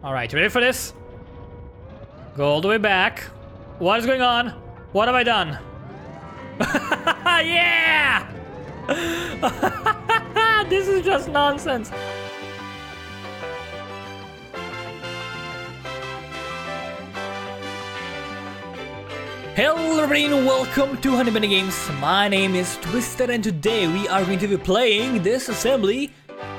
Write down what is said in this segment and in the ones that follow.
All right, ready for this? Go all the way back. What is going on? What have I done? yeah! this is just nonsense. Hello everybody and welcome to Honey Bunny Games. My name is Twisted and today we are going to be playing Disassembly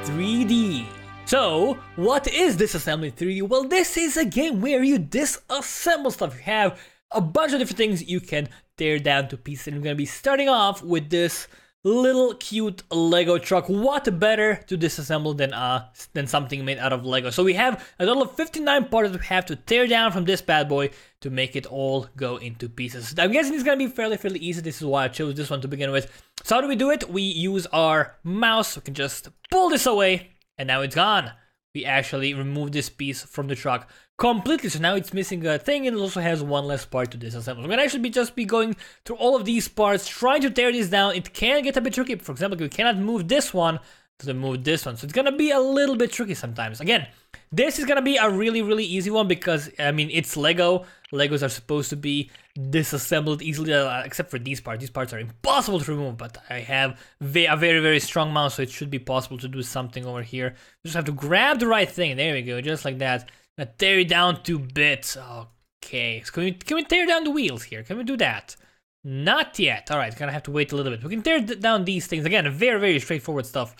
3D. So, what is Disassembly 3D? Well, this is a game where you disassemble stuff. You have a bunch of different things you can tear down to pieces and we're to be starting off with this little cute Lego truck. What better to disassemble than uh than something made out of Lego? So we have a total of 59 parts we have to tear down from this bad boy to make it all go into pieces. I'm guessing it's gonna be fairly fairly easy. This is why I chose this one to begin with. So how do we do it? We use our mouse. We can just pull this away, and now it's gone. We actually remove this piece from the truck completely. So now it's missing a thing and it also has one less part to disassemble. I'm gonna actually be just be going through all of these parts, trying to tear this down. It can get a bit tricky. For example, we cannot move this one to move this one. So it's gonna be a little bit tricky sometimes. Again, this is gonna be a really, really easy one because, I mean, it's Lego. Legos are supposed to be disassembled easily, uh, except for these parts. These parts are impossible to remove, but I have ve a very, very strong mouse, so it should be possible to do something over here. Just have to grab the right thing. There we go, just like that. Now tear it down to bits. Okay, so can we, can we tear down the wheels here? Can we do that? Not yet. All right, gonna have to wait a little bit. We can tear down these things. Again, very, very straightforward stuff,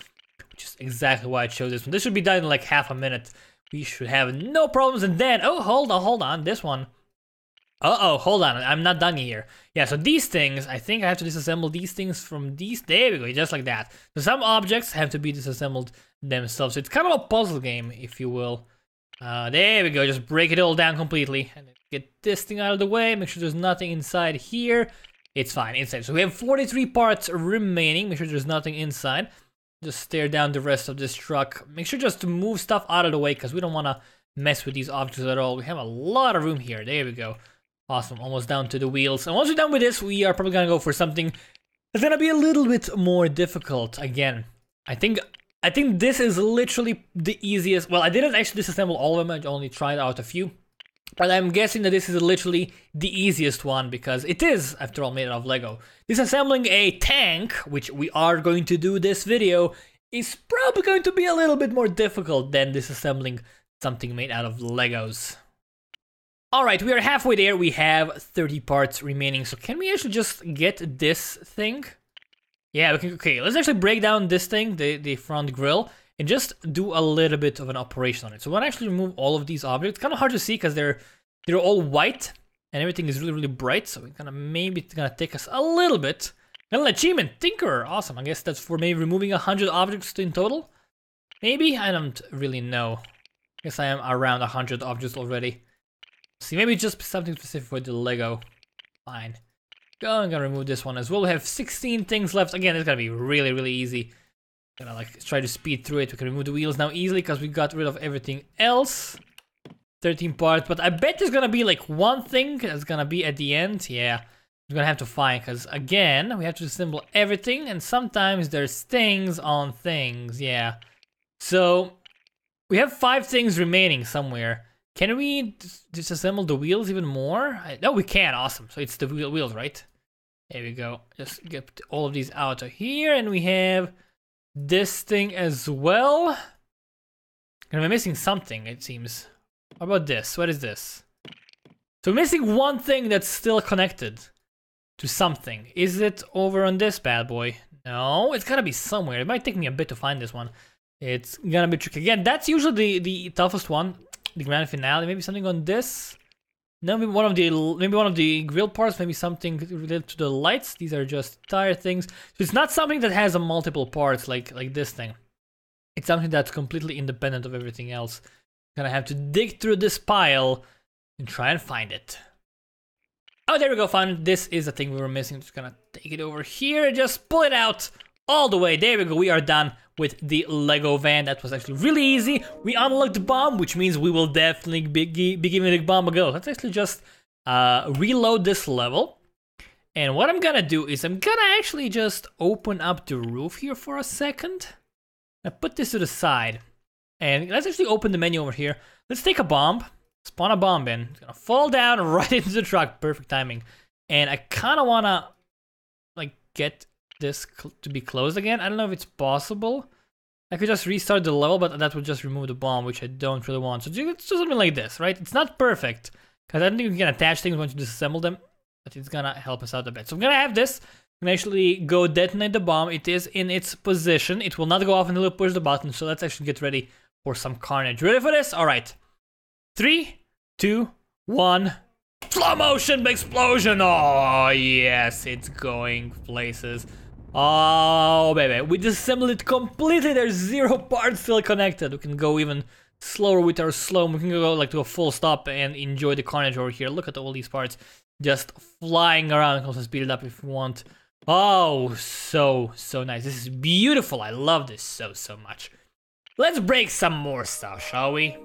which is exactly why I chose this one. This should be done in like half a minute. We should have no problems. And then, oh, hold on, hold on. This one. Uh-oh, hold on. I'm not done here. Yeah, so these things, I think I have to disassemble these things from these. There we go, just like that. So some objects have to be disassembled themselves. So it's kind of a puzzle game, if you will. Uh, there we go, just break it all down completely. And get this thing out of the way, make sure there's nothing inside here. It's fine, inside. So we have 43 parts remaining, make sure there's nothing inside. Just stare down the rest of this truck. Make sure just to move stuff out of the way, because we don't want to mess with these objects at all. We have a lot of room here, there we go. Awesome, almost down to the wheels. And once we're done with this, we are probably gonna go for something that's gonna be a little bit more difficult again. I think I think this is literally the easiest. Well, I didn't actually disassemble all of them. I only tried out a few. But I'm guessing that this is literally the easiest one because it is, after all, made out of Lego. Disassembling a tank, which we are going to do this video, is probably going to be a little bit more difficult than disassembling something made out of Legos. Alright, we are halfway there. We have 30 parts remaining. So can we actually just get this thing? Yeah, we can, okay, let's actually break down this thing, the, the front grill, and just do a little bit of an operation on it. So when I actually remove all of these objects. Kind of hard to see because they're they're all white and everything is really, really bright. So we're gonna maybe it's gonna take us a little bit. Got an achievement, Tinker, awesome. I guess that's for maybe removing 100 objects in total. Maybe, I don't really know. I guess I am around 100 objects already. See, maybe just something specific for the Lego. Fine. I'm gonna remove this one as well. We have 16 things left. Again, it's gonna be really, really easy. Gonna like try to speed through it. We can remove the wheels now easily because we got rid of everything else. 13 parts, but I bet there's gonna be like one thing that's gonna be at the end. Yeah, we're gonna have to find because again, we have to assemble everything, and sometimes there's things on things. Yeah, so we have five things remaining somewhere. Can we disassemble the wheels even more? no, we can. Awesome. So it's the wheel wheels, right? There we go. Just get all of these out of here, and we have this thing as well. And we're missing something, it seems. How about this? What is this? So we're missing one thing that's still connected to something. Is it over on this bad boy? No, it's gotta be somewhere. It might take me a bit to find this one. It's gonna be tricky. Again, that's usually the, the toughest one. The grand finale. Maybe something on this. Maybe one of the maybe one of the grill parts, maybe something related to the lights. These are just tire things. So it's not something that has a multiple parts like like this thing. It's something that's completely independent of everything else. Gonna have to dig through this pile and try and find it. Oh, there we go, found This is the thing we were missing. Just gonna take it over here and just pull it out all the way. There we go, we are done with the Lego van. That was actually really easy. We unlocked the bomb, which means we will definitely be, be giving the bomb a go. Let's actually just uh, reload this level. And what I'm gonna do is I'm gonna actually just open up the roof here for a second. I put this to the side. And let's actually open the menu over here. Let's take a bomb, spawn a bomb in. It's gonna fall down right into the truck. Perfect timing. And I kind of wanna like get this to be closed again. I don't know if it's possible. I could just restart the level, but that would just remove the bomb, which I don't really want. So just something like this, right? It's not perfect, because I don't think we can attach things once you disassemble them, but it's gonna help us out a bit. So I'm gonna have this, and actually go detonate the bomb. It is in its position. It will not go off until you push the button, so let's actually get ready for some carnage. Ready for this? Alright. Three, two, one. Slow motion explosion! Oh, yes, it's going places. Oh, baby. We disassembled it completely. There's zero parts still connected. We can go even slower with our slow. We can go like to a full stop and enjoy the carnage over here. Look at all these parts just flying around. We can also speed it up if we want. Oh, so, so nice. This is beautiful. I love this so, so much. Let's break some more stuff, shall we?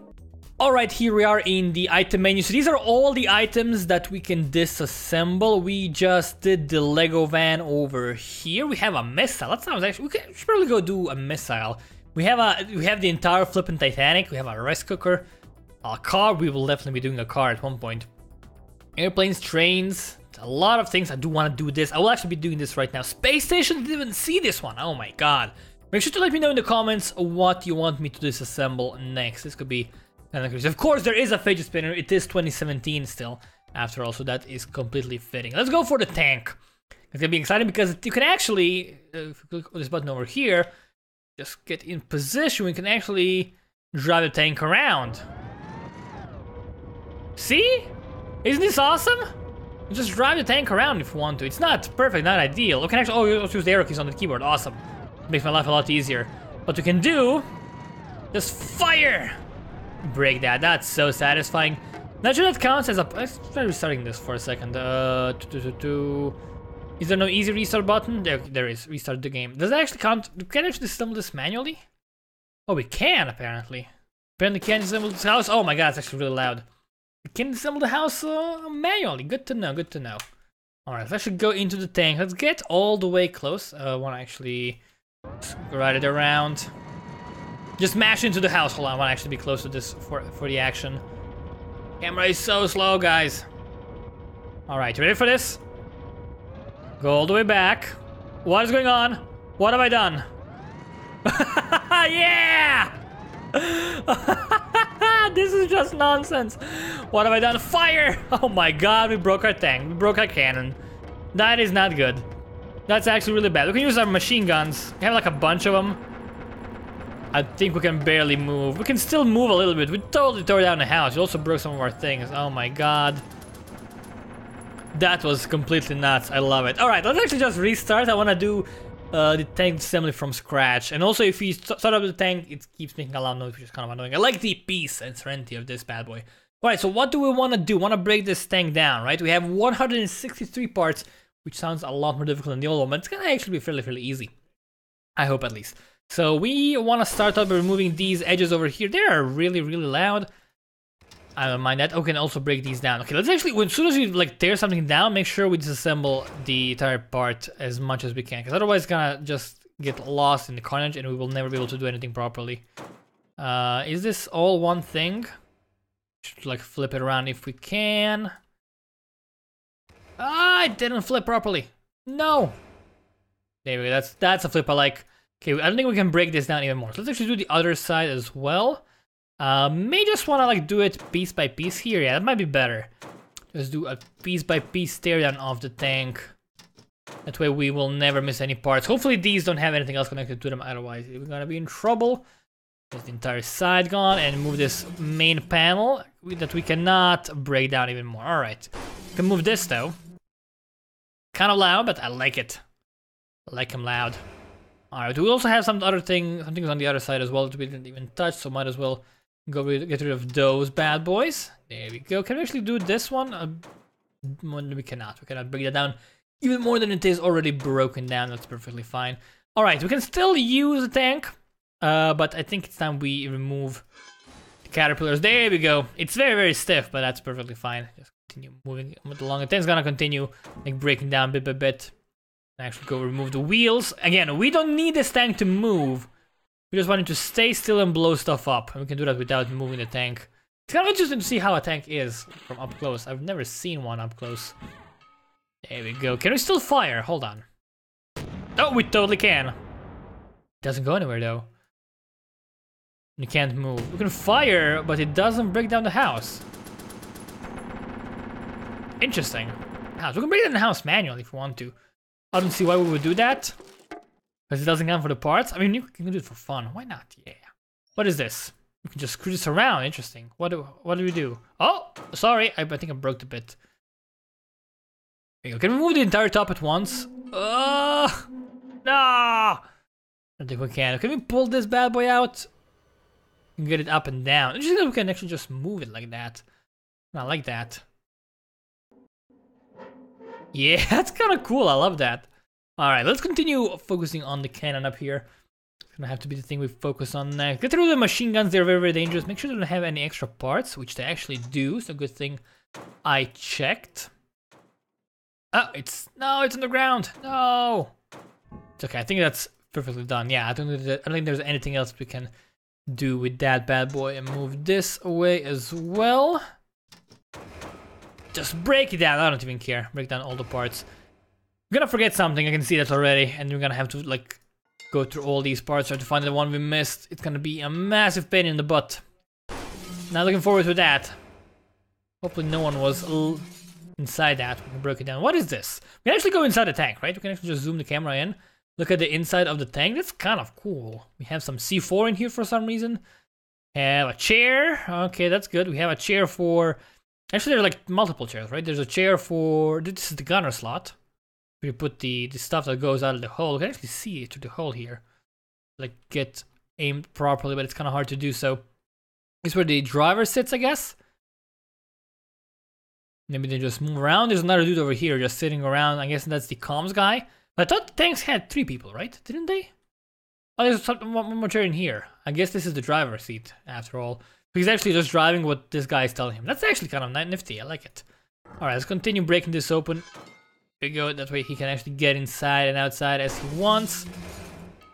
Alright, here we are in the item menu. So these are all the items that we can disassemble. We just did the Lego van over here. We have a missile. That sounds actually... We, can, we should probably go do a missile. We have a we have the entire flipping Titanic. We have a rice cooker. A car. We will definitely be doing a car at one point. Airplanes, trains, a lot of things. I do want to do this. I will actually be doing this right now. Space station, didn't even see this one. Oh my god. Make sure to let me know in the comments what you want me to disassemble next. This could be of course, there is a fidget spinner. It is 2017 still, after all, so that is completely fitting. Let's go for the tank. It's gonna be exciting because you can actually, uh, you click on this button over here, just get in position. We can actually drive the tank around. See? Isn't this awesome? You just drive the tank around if you want to. It's not perfect, not ideal. We can actually, oh, you use the arrow keys on the keyboard. Awesome. Makes my life a lot easier. What we can do, just fire break that. That's so satisfying. Not sure that counts as a... Let's try restarting this for a second. Uh, Is there no easy restart button? There, there is. Restart the game. Does that actually count? Can I actually assemble this manually? Oh, we can, apparently. Apparently can assemble this house. Oh my god, it's actually really loud. We can assemble the house uh, manually. Good to know, good to know. Alright, let's actually go into the tank. Let's get all the way close. Uh, I want to actually ride it around. Just mash into the house. Hold on, I want to actually be close to this for, for the action. Camera is so slow, guys. Alright, you ready for this? Go all the way back. What is going on? What have I done? yeah! this is just nonsense. What have I done? Fire! Oh my god, we broke our tank. We broke our cannon. That is not good. That's actually really bad. We can use our machine guns. We have like a bunch of them. I think we can barely move. We can still move a little bit. We totally tore down the house. We also broke some of our things. Oh my god. That was completely nuts. I love it. Alright, let's actually just restart. I want to do uh, the tank assembly from scratch. And also, if you start up the tank, it keeps making a loud noise, which is kind of annoying. I like the peace and serenity of this bad boy. Alright, so what do we want to do? want to break this tank down, right? We have 163 parts, which sounds a lot more difficult than the old one, but it's going to actually be fairly, fairly easy. I hope at least. So we want to start out by removing these edges over here. They are really, really loud. I don't mind that. We can also break these down. Okay, let's actually, as soon as we like tear something down, make sure we disassemble the entire part as much as we can. Because otherwise it's gonna just get lost in the carnage and we will never be able to do anything properly. Uh, is this all one thing? Should like flip it around if we can. Ah, it didn't flip properly. No. There we go. That's, that's a flip I like. Okay, I don't think we can break this down even more. So let's actually do the other side as well. Uh, may just want to like do it piece by piece here. Yeah, that might be better. Just do a piece by piece teardown of the tank. That way we will never miss any parts. Hopefully these don't have anything else connected to them, otherwise we're gonna be in trouble. There's the entire side gone and move this main panel that we cannot break down even more. Alright. Can move this though. Kind of loud, but I like it. I like him loud. Alright, we also have some other thing, some things on the other side as well that we didn't even touch, so might as well go get rid of those bad boys. There we go. Can we actually do this one? Uh, we cannot. We cannot break that down even more than it is already broken down. That's perfectly fine. Alright, we can still use the tank, uh, but I think it's time we remove the caterpillars. There we go. It's very, very stiff, but that's perfectly fine. Just continue moving along. The tank's gonna continue like breaking down bit by bit. Actually go remove the wheels. Again, we don't need this tank to move. We just want it to stay still and blow stuff up. And we can do that without moving the tank. It's kind of interesting to see how a tank is from up close. I've never seen one up close. There we go. Can we still fire? Hold on. Oh, we totally can. It doesn't go anywhere though. You can't move. We can fire, but it doesn't break down the house. Interesting. House. We can break down the house manually if we want to. I don't see why we would do that. Because it doesn't count for the parts. I mean, you can do it for fun. Why not? Yeah. What is this? We can just screw this around. Interesting. What do what do we do? Oh, sorry. I, I think I broke the bit. Can we move the entire top at once? Uh, no. I don't think we can. Can we pull this bad boy out? And get it up and down. Interesting that we can actually just move it like that. I like that. Yeah, that's kind of cool. I love that. All right, let's continue focusing on the cannon up here. It's gonna have to be the thing we focus on next. Get through the machine guns, they're very, very dangerous. Make sure they don't have any extra parts, which they actually do, so good thing I checked. Oh, it's, no, it's on the ground, no. It's okay, I think that's perfectly done. Yeah, I don't, I don't think there's anything else we can do with that bad boy and move this away as well. Just break it down, I don't even care. Break down all the parts. I'm gonna forget something, I can see that already, and we're gonna have to like go through all these parts, try to find the one we missed. It's gonna be a massive pain in the butt. Not looking forward to that. Hopefully no one was inside that. We can break it down. What is this? We can actually go inside the tank, right? We can actually just zoom the camera in. Look at the inside of the tank. That's kind of cool. We have some C4 in here for some reason. Have a chair. Okay, that's good. We have a chair for... Actually, there's like multiple chairs, right? There's a chair for... This is the gunner slot we put the, the stuff that goes out of the hole, You can actually see it through the hole here. Like get aimed properly, but it's kind of hard to do so. This is where the driver sits, I guess. Maybe they just move around. There's another dude over here just sitting around. I guess that's the comms guy. But I thought the tanks had three people, right? Didn't they? Oh, there's one more chair in here. I guess this is the driver's seat, after all. He's actually just driving what this guy is telling him. That's actually kind of nifty. I like it. Alright, let's continue breaking this open we go. That way he can actually get inside and outside as he wants.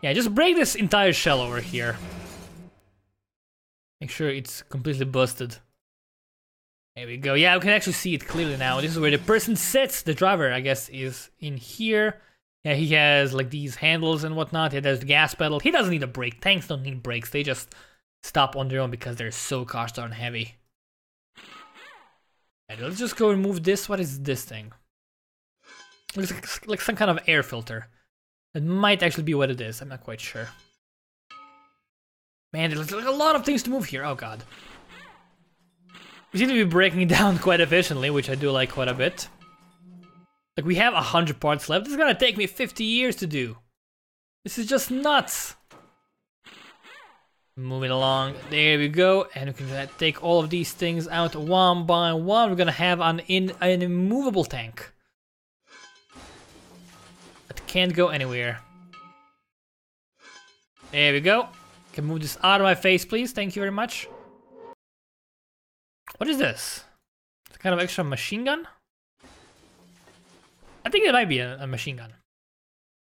Yeah, just break this entire shell over here. Make sure it's completely busted. There we go. Yeah, we can actually see it clearly now. This is where the person sits. The driver, I guess, is in here. Yeah, he has like these handles and whatnot. Yeah, there's the gas pedal. He doesn't need a brake. Tanks don't need brakes. They just stop on their own because they're so gosh darn heavy. And let's just go remove this. What is this thing? Looks like, like some kind of air filter. It might actually be what it is. I'm not quite sure. Man, there's like a lot of things to move here. Oh god. We seem to be breaking down quite efficiently, which I do like quite a bit. Like, we have a 100 parts left. This is gonna take me 50 years to do. This is just nuts. Moving along. There we go. And we can uh, take all of these things out one by one. We're gonna have an, in, an immovable tank That can't go anywhere. There we go. Can move this out of my face, please. Thank you very much. What is this? It's kind of extra machine gun? I think it might be a, a machine gun.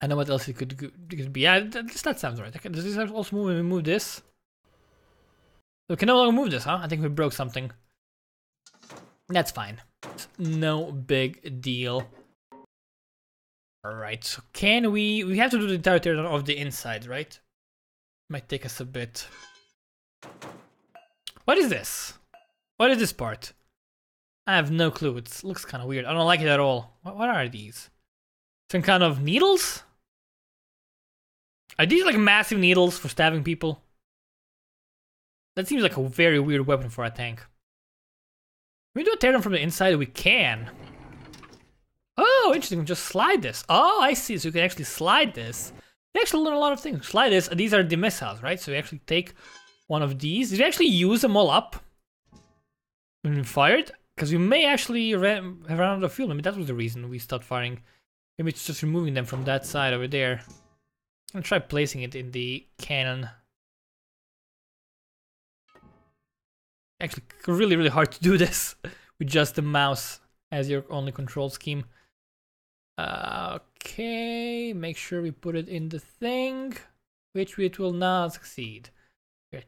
I know what else it could, could be. Yeah, that, that sounds right. Okay, does this also move move this? We can no longer move this, huh? I think we broke something. That's fine. It's no big deal. Alright, so can we... We have to do the entire turn of the inside, right? Might take us a bit. What is this? What is this part? I have no clue. It looks kind of weird. I don't like it at all. What, what are these? Some kind of needles? Are these like massive needles for stabbing people? That seems like a very weird weapon for a tank. Can we do a teardown from the inside? We can. Oh, interesting. Just slide this. Oh, I see. So you can actually slide this. You actually learn a lot of things. Slide this. These are the missiles, right? So you actually take one of these. Did you actually use them all up when you fired? Because we may actually ran, have run out of fuel. I mean, that was the reason we stopped firing. Maybe it's just removing them from that side over there. I'm gonna try placing it in the cannon. Actually, really, really hard to do this with just the mouse as your only control scheme. Uh, okay, make sure we put it in the thing, which it will not succeed.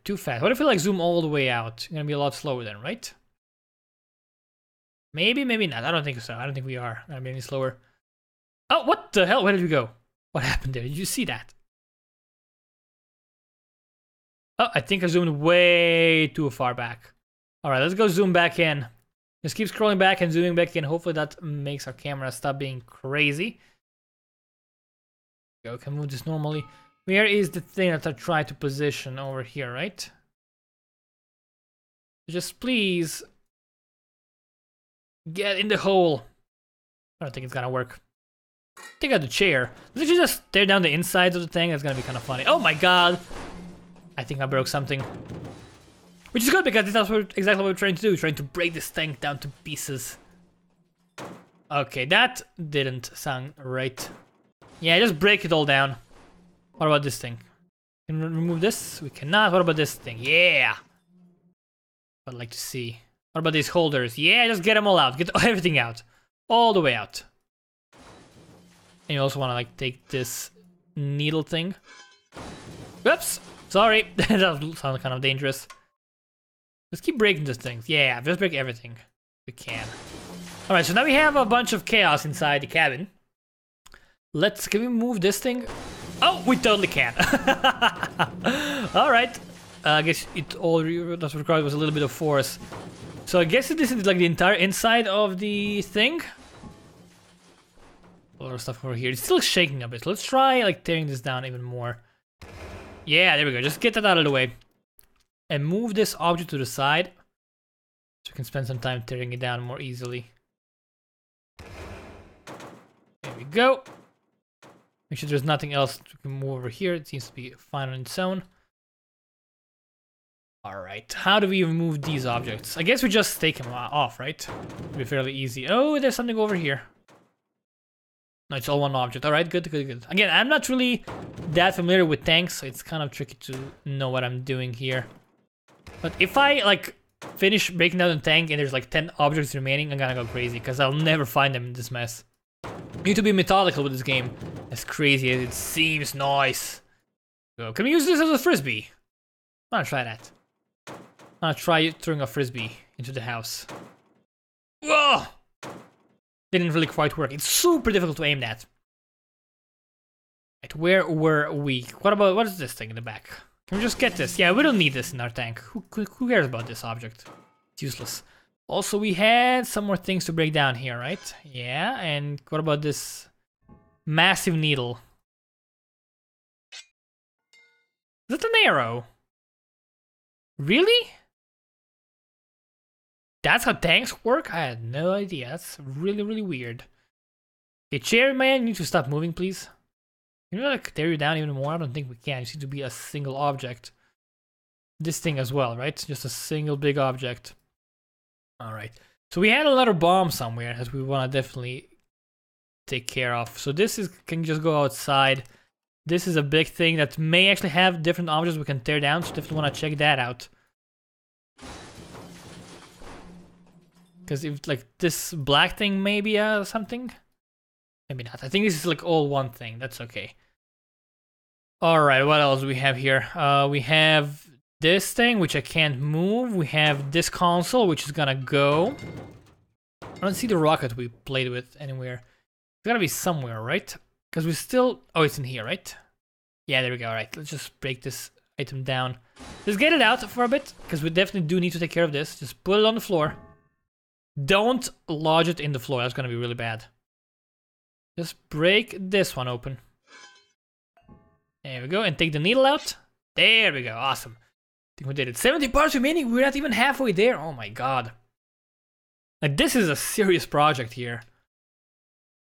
Too fast. What if we like zoom all the way out? It's gonna be a lot slower then, right? Maybe, maybe not. I don't think so. I don't think we are gonna be any slower. Oh, what the hell? Where did we go? What happened there? Did you see that? Oh, I think I zoomed way too far back. All right, let's go zoom back in. Just keep scrolling back and zooming back in. Hopefully that makes our camera stop being crazy. Go, can move this normally. Where is the thing that I tried to position over here, right? Just please get in the hole. I don't think it's gonna work. Take out the chair. Let's just tear down the insides of the thing. That's gonna be kind of funny. Oh my god! I think I broke something. Which is good because that's what, exactly what we're trying to do. we're Trying to break this tank down to pieces. Okay, that didn't sound right. Yeah, just break it all down. What about this thing? Can we remove this? We cannot. What about this thing? Yeah! I'd like to see. What about these holders? Yeah, just get them all out. Get everything out. All the way out. And you also want to like take this needle thing. Whoops! Sorry, that sounds kind of dangerous. Let's keep breaking these things. Yeah, just break everything. We can. Alright, so now we have a bunch of chaos inside the cabin. Let's, can we move this thing? Oh, we totally can. Alright. Uh, I guess it all that's required was a little bit of force. So I guess this is like the entire inside of the thing. A lot of stuff over here. It's still shaking a bit. Let's try like tearing this down even more. Yeah, there we go. Just get that out of the way. And move this object to the side. So we can spend some time tearing it down more easily. There we go. Make sure there's nothing else we can move over here. It seems to be fine on its own. Alright, how do we remove these objects? I guess we just take them off, right? It'll be fairly easy. Oh, there's something over here. No, it's all one object. Alright, good, good, good. Again, I'm not really that familiar with tanks, so it's kind of tricky to know what I'm doing here. But if I, like, finish breaking down the tank and there's like 10 objects remaining, I'm gonna go crazy, because I'll never find them in this mess. You need to be methodical with this game. As crazy as it seems nice. So, can we use this as a frisbee? I'm gonna try that. I'm gonna try throwing a frisbee into the house. Whoa! didn't really quite work. It's super difficult to aim that. Right, where were we? What about, what is this thing in the back? Can we just get this? Yeah, we don't need this in our tank. Who, who cares about this object? It's useless. Also, we had some more things to break down here, right? Yeah, and what about this massive needle? Is that an arrow? Really? That's how tanks work? I had no idea. That's really, really weird. Okay, chair man, you need to stop moving, please. Can we like tear you down even more? I don't think we can. You seem to be a single object. This thing as well, right? Just a single big object. Alright. So we had another bomb somewhere that we want to definitely take care of. So this is can just go outside. This is a big thing that may actually have different objects we can tear down, so definitely want to check that out. Because if like this black thing maybe uh, something? Maybe not. I think this is like all one thing. That's okay. Alright, what else we have here? Uh, we have this thing, which I can't move. We have this console, which is gonna go. I don't see the rocket we played with anywhere. It's gotta be somewhere, right? Because we still... Oh, it's in here, right? Yeah, there we go. Alright, let's just break this item down. Let's get it out for a bit, because we definitely do need to take care of this. Just put it on the floor. Don't lodge it in the floor. That's gonna be really bad. Just break this one open. There we go. And take the needle out. There we go. Awesome. I think we did it. 70 parts remaining. We're not even halfway there. Oh my god. Like, this is a serious project here.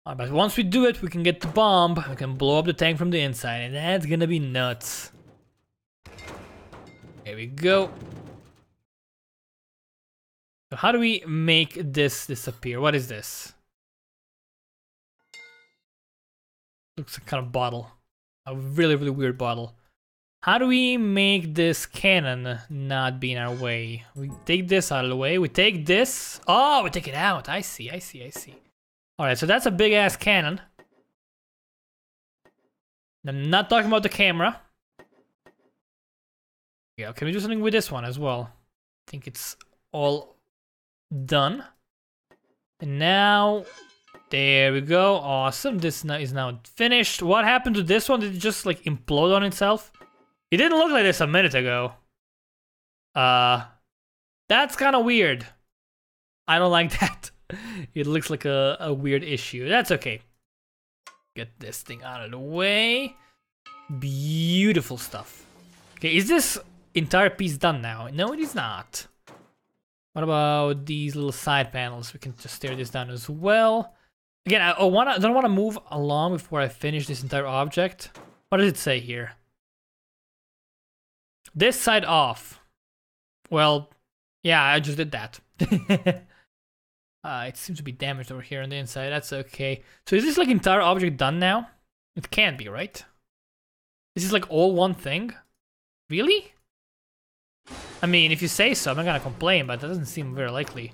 Right, but once we do it, we can get the bomb. We can blow up the tank from the inside. And that's gonna be nuts. There we go. So how do we make this disappear? What is this? Looks like kind of bottle. A really, really weird bottle. How do we make this cannon not be in our way? We take this out of the way. We take this. Oh, we take it out. I see, I see, I see. Alright, so that's a big ass cannon. I'm not talking about the camera. Yeah, can we do something with this one as well? I think it's all done. And now, there we go. Awesome. This is now finished. What happened to this one? Did it just like implode on itself? It didn't look like this a minute ago. Uh, that's kind of weird. I don't like that. it looks like a, a weird issue. That's okay. Get this thing out of the way. Beautiful stuff. Okay, is this entire piece done now? No, it is not. What about these little side panels? We can just tear this down as well. Again, I, I wanna, don't want to move along before I finish this entire object. What does it say here? This side off. Well, yeah, I just did that. uh, it seems to be damaged over here on the inside. That's okay. So is this like entire object done now? It can't be, right? This is like all one thing? Really? I mean, if you say so, I'm not gonna complain, but that doesn't seem very likely.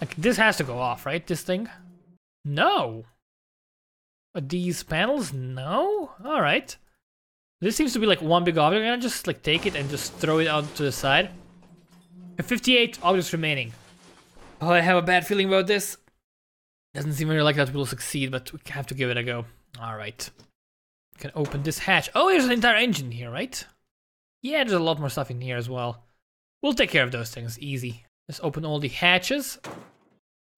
Like, this has to go off, right? This thing? No! These panels? No? Alright. This seems to be like one big object. I'm gonna just like take it and just throw it out to the side. 58 objects remaining. Oh, I have a bad feeling about this. Doesn't seem very likely that we'll succeed, but we have to give it a go. Alright. Can open this hatch. Oh, there's an entire engine here, right? Yeah, there's a lot more stuff in here as well. We'll take care of those things, easy. Let's open all the hatches.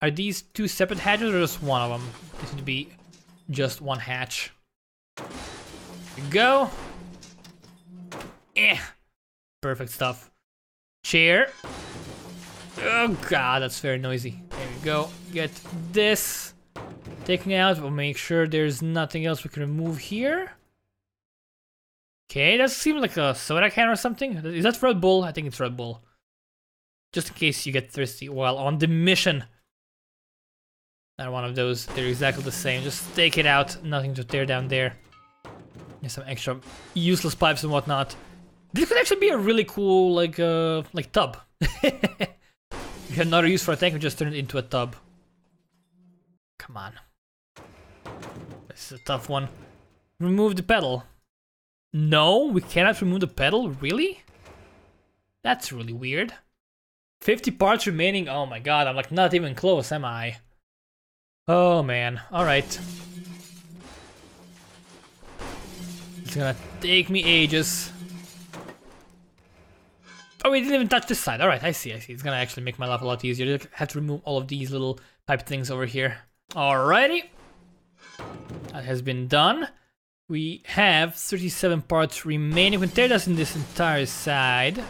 Are these two separate hatches or just one of them? They seem to be just one hatch. Go. Eh. Perfect stuff. Chair. Oh god, that's very noisy. There we go. Get this. Taking out. We'll make sure there's nothing else we can remove here. Okay, that seems like a soda can or something. Is that Red Bull? I think it's Red Bull. Just in case you get thirsty while on the mission. Not one of those. They're exactly the same. Just take it out. Nothing to tear down there. There's some extra useless pipes and whatnot. This could actually be a really cool, like, uh, like tub. you have another use for a tank, we just turn it into a tub. Come on. This is a tough one. Remove the pedal. No, we cannot remove the pedal? Really? That's really weird. 50 parts remaining? Oh my god, I'm like not even close, am I? Oh man, alright. It's gonna take me ages. Oh, we didn't even touch this side. Alright, I see, I see. It's gonna actually make my life a lot easier. You have to remove all of these little pipe things over here. Alrighty. That has been done. We have 37 parts remaining. We can tear this in this entire side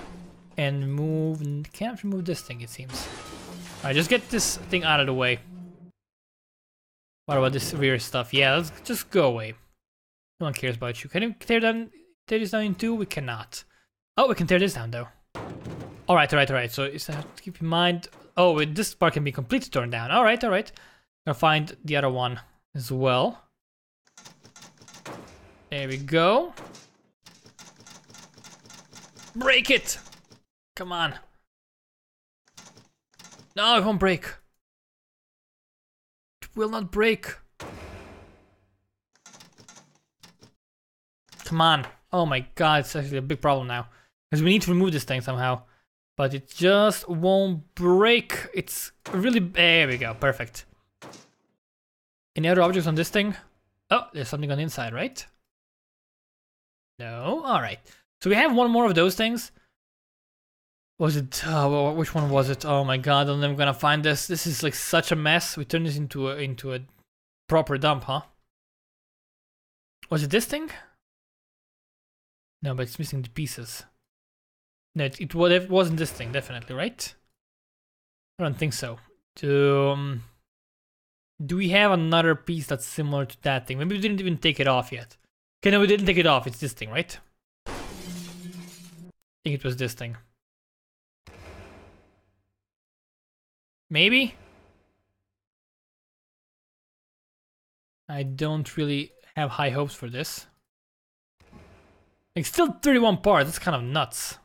and move. Can't remove this thing, it seems. Alright, just get this thing out of the way. What about this weird stuff? Yeah, let's just go away. No one cares about you. Can you tear down tear this down in two? We cannot. Oh, we can tear this down though. Alright, alright, alright. So is that keep in mind. Oh, this part can be completely torn down. Alright, alright. Gonna find the other one as well. There we go. Break it! Come on. No, it won't break. Will not break. Come on. Oh my god, it's actually a big problem now. Because we need to remove this thing somehow. But it just won't break. It's really... There we go, perfect. Any other objects on this thing? Oh, there's something on the inside, right? No? Alright. So we have one more of those things. Was it, uh, which one was it? Oh my god, I'm gonna find this. This is like such a mess. We turned this into a, into a proper dump, huh? Was it this thing? No, but it's missing the pieces. No, it, it, it wasn't this thing, definitely, right? I don't think so. Um, do we have another piece that's similar to that thing? Maybe we didn't even take it off yet. Okay, no, we didn't take it off. It's this thing, right? I think it was this thing. Maybe? I don't really have high hopes for this. Like, still 31 parts. That's kind of nuts.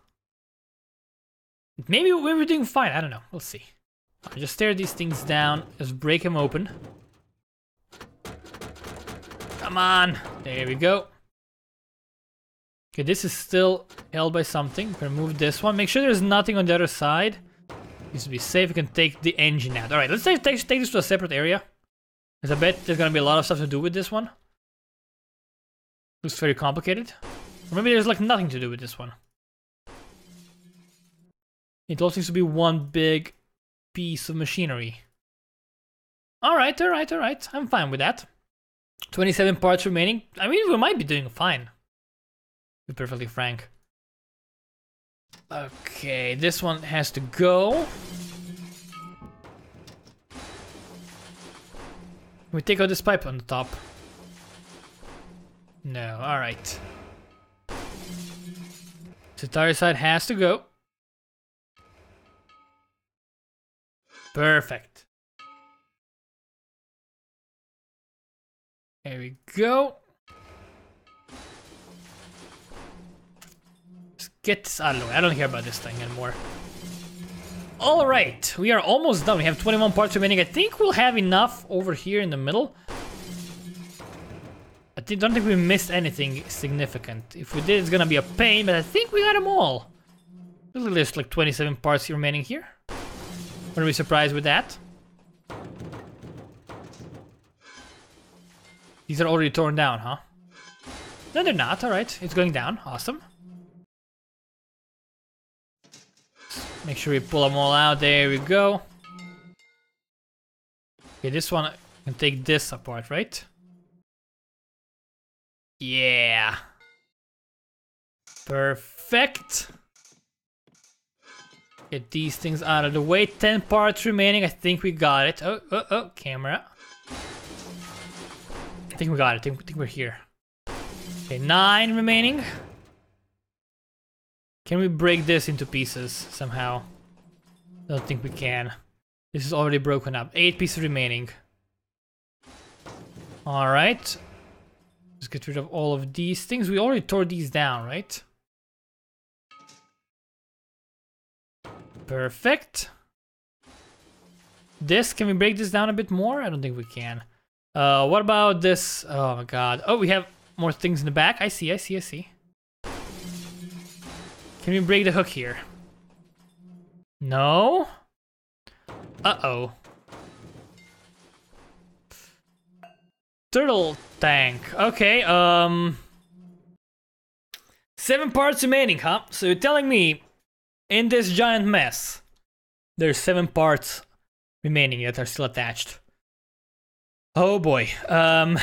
Maybe we're doing fine. I don't know. We'll see. Just tear these things down. Just break them open. Come on. There we go. Okay, this is still held by something. We're gonna move this one. Make sure there's nothing on the other side. Needs to be safe. We can take the engine out. All right, let's take, take, take this to a separate area. Because I bet there's gonna be a lot of stuff to do with this one. Looks very complicated. Or maybe there's like nothing to do with this one. It all seems to be one big piece of machinery. Alright, alright, alright. I'm fine with that. 27 parts remaining. I mean, we might be doing fine. To be perfectly frank. Okay, this one has to go. We take out this pipe on the top. No, alright. The tire side has to go. Perfect. There we go. Get way. I don't care about this thing anymore. Alright, we are almost done. We have 21 parts remaining. I think we'll have enough over here in the middle. I don't think we missed anything significant. If we did, it's gonna be a pain, but I think we got them all. There's like 27 parts remaining here. Wouldn't be surprised with that. These are already torn down, huh? No, they're not. Alright, it's going down. Awesome. Make sure we pull them all out. There we go. Okay, this one can take this apart, right? Yeah. Perfect. Get these things out of the way. 10 parts remaining. I think we got it. Oh, oh, oh, camera. I think we got it. I think, I think we're here. Okay, 9 remaining. Can we break this into pieces somehow? Don't think we can. This is already broken up. 8 pieces remaining. Alright. Let's get rid of all of these things. We already tore these down, right? Perfect. This, can we break this down a bit more? I don't think we can. Uh, what about this? Oh my god. Oh, we have more things in the back. I see, I see, I see. Can we break the hook here? No? Uh-oh. Turtle tank. Okay, um... Seven parts remaining, huh? So you're telling me in this giant mess, there's seven parts remaining that are still attached. Oh boy. Um,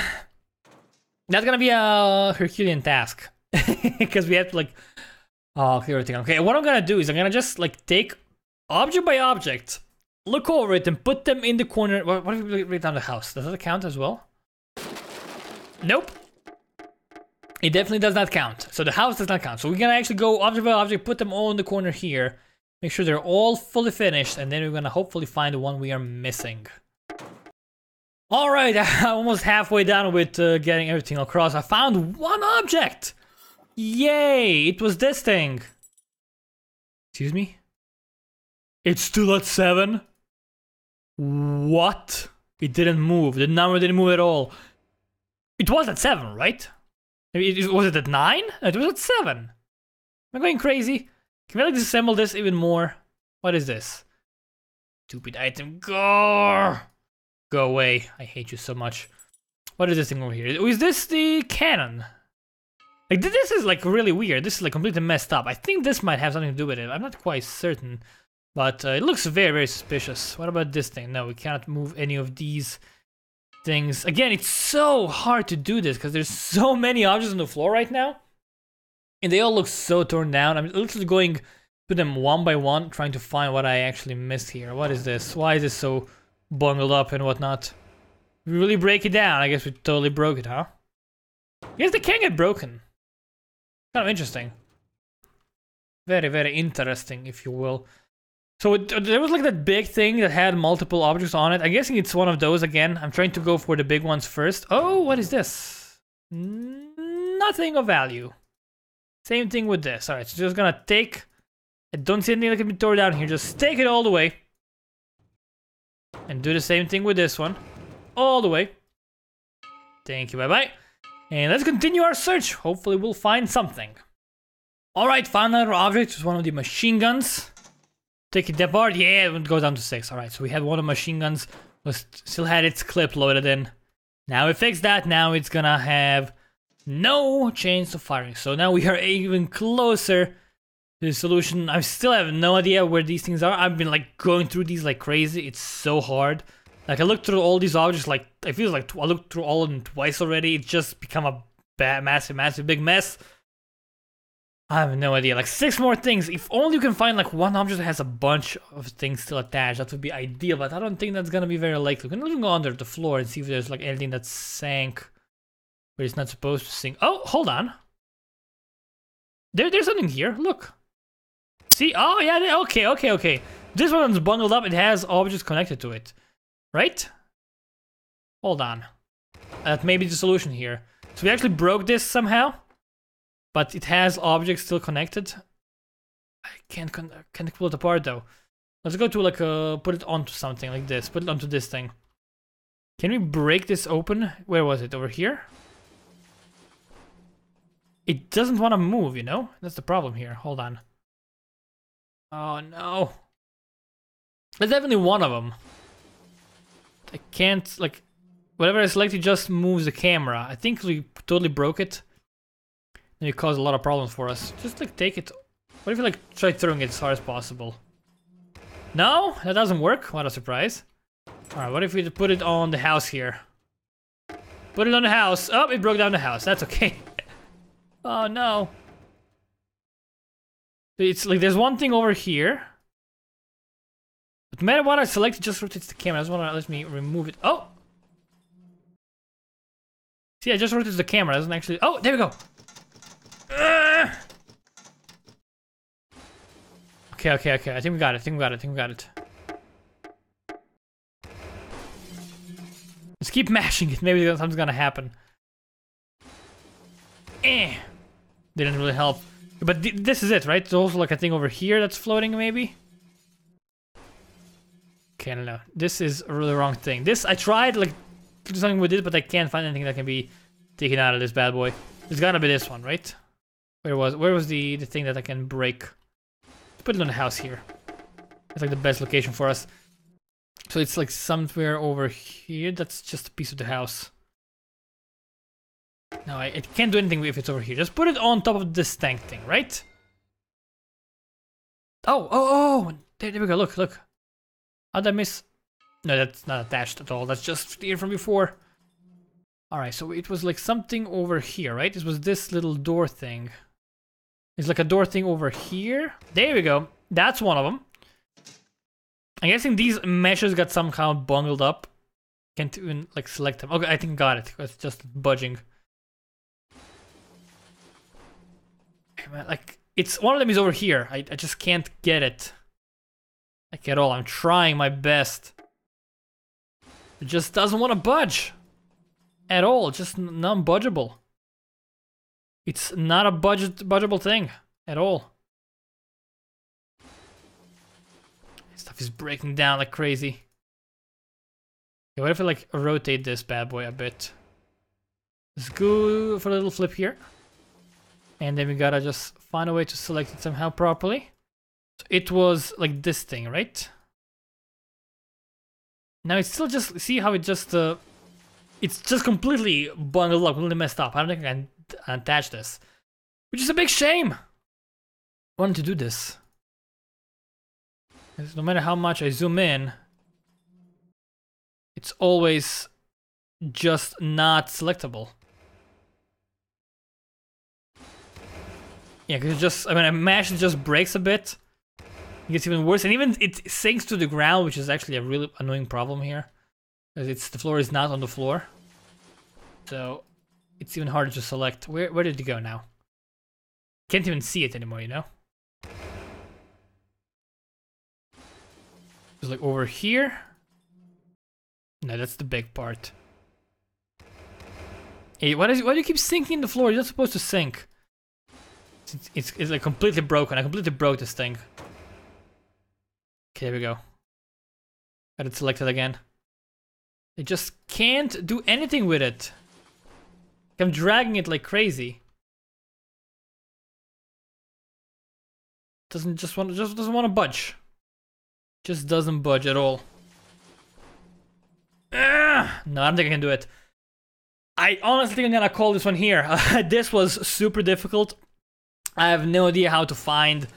that's gonna be a Herculean task because we have to like oh clear everything. Okay, what I'm gonna do is I'm gonna just like take object by object, look over it, and put them in the corner. What, if we write down the house? Does that count as well? Nope. It definitely does not count. So the house does not count. So we're gonna actually go object by object, put them all in the corner here. Make sure they're all fully finished, and then we're gonna hopefully find the one we are missing. Alright, I'm almost halfway done with uh, getting everything across. I found one object! Yay! It was this thing. Excuse me? It's still at 7? What? It didn't move. The number didn't move at all. It was at 7, right? Was it at 9? It was at 7. Am I going crazy? Can we like disassemble this even more? What is this? Stupid item. Go! Go away. I hate you so much. What is this thing over here? Is this the cannon? Like, this is like really weird. This is like completely messed up. I think this might have something to do with it. I'm not quite certain. But uh, it looks very, very suspicious. What about this thing? No, we cannot move any of these things. Again, it's so hard to do this because there's so many objects on the floor right now. And they all look so torn down. I'm literally going to them one by one, trying to find what I actually missed here. What is this? Why is this so bungled up and whatnot? We really break it down. I guess we totally broke it, huh? I guess they can get broken. Kind of interesting. Very, very interesting, if you will. So it, uh, there was like that big thing that had multiple objects on it. I'm guessing it's one of those again. I'm trying to go for the big ones first. Oh, what is this? Nothing of value. Same thing with this. Alright, so just gonna take... I don't see anything that can be torn down here. Just take it all the way. And do the same thing with this one. All the way. Thank you, bye-bye. And let's continue our search. Hopefully we'll find something. Alright, found another object. It's one of the machine guns. Take it apart. Yeah, it goes down to six. Alright, so we had one of the machine guns. Was still had its clip loaded in. Now we fixed that. Now it's gonna have no chance of firing. So now we are even closer to the solution. I still have no idea where these things are. I've been like going through these like crazy. It's so hard. Like I looked through all these objects. Like I feel like I looked through all of them twice already. It's just become a bad, massive, massive, big mess. I have no idea. Like six more things. If only you can find like one object that has a bunch of things still attached, that would be ideal. But I don't think that's gonna be very likely. We can even go under the floor and see if there's like anything that sank where it's not supposed to sink. Oh, hold on. There, there's something here. Look. See? Oh yeah. Okay. Okay. Okay. This one's bundled up. It has objects connected to it, right? Hold on. Uh, that may be the solution here. So we actually broke this somehow. But it has objects still connected. I can't can't pull it apart though. Let's go to like a put it onto something like this. Put it onto this thing. Can we break this open? Where was it? Over here? It doesn't want to move, you know? That's the problem here. Hold on. Oh no. There's definitely one of them. I can't, like, whatever I select, it just moves the camera. I think we totally broke it. And it caused a lot of problems for us. Just like take it. What if you like try throwing it as hard as possible? No, that doesn't work. What a surprise. Alright, what if we put it on the house here? Put it on the house. Oh, it broke down the house. That's okay. oh no. It's like there's one thing over here. But no matter what I select, it just rotates the camera. I just want to let me remove it. Oh! See, I just rotated the camera. It doesn't actually. Oh, there we go. Okay, okay, okay. I think we got it. I think we got it. I think we got it. Let's keep mashing it. Maybe something's gonna happen. Eh. Didn't really help. But th this is it, right? There's also like a thing over here that's floating, maybe? Okay, don't. This is a really the wrong thing. This, I tried like to do something with it, but I can't find anything that can be taken out of this bad boy. It's gotta be this one, right? Where was where was the the thing that I can break? Let's put it on the house here. It's like the best location for us. So it's like somewhere over here. That's just a piece of the house. No, I, I can't do anything if it's over here. Just put it on top of this tank thing, right? Oh, oh, oh! There, there we go. Look, look. How'd I miss? No, that's not attached at all. That's just here from before. Alright, so it was like something over here, right? It was this little door thing. It's like a door thing over here. There we go. That's one of them. I'm guessing these meshes got somehow bungled up. Can't even like select them. Okay, I think got it. It's just budging. Like it's one of them is over here. I, I just can't get it. Like at all. I'm trying my best. It just doesn't want to budge. At all. Just non-budgeable. It's not a budget budgetable thing at all. Stuff is breaking down like crazy. Okay, what if I like rotate this bad boy a bit? Let's go for a little flip here. And then we gotta just find a way to select it somehow properly. It was like this thing, right? Now it's still just, see how it just, uh, it's just completely bundled up, completely messed up. I don't think I can attach this. Which is a big shame. I wanted to do this. No matter how much I zoom in, it's always just not selectable. Yeah, because it just, I mean, a mesh just breaks a bit. It gets even worse, and even it sinks to the ground, which is actually a really annoying problem here. Because it's, the floor is not on the floor. So, it's even harder to select. Where, where did it go now? Can't even see it anymore, you know? It's like over here. No, that's the big part. Hey, why, does, why do you keep sinking the floor? You're not supposed to sink. It's, it's, it's like completely broken. I completely broke this thing. Okay, we go. Got it selected again. I just can't do anything with it. I'm dragging it like crazy. doesn't just want just doesn't want to budge. Just doesn't budge at all. Ugh. No, I don't think I can do it. I honestly think I'm gonna call this one here. this was super difficult. I have no idea how to find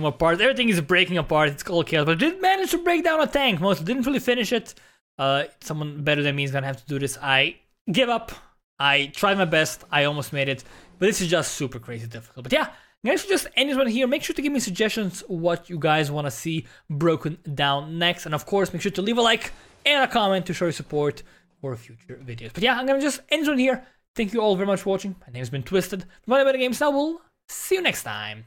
more parts. Everything is breaking apart. It's all chaos, but I did manage to break down a tank. Most didn't really finish it. Uh, someone better than me is gonna have to do this. I give up. I tried my best. I almost made it, but this is just super crazy difficult. But yeah, guys, just end this here. Make sure to give me suggestions what you guys want to see broken down next, and of course, make sure to leave a like and a comment to show your support for future videos. But yeah, I'm gonna just end this one here. Thank you all very much for watching. My name has been Twisted. From Better Games. Now we'll see you next time.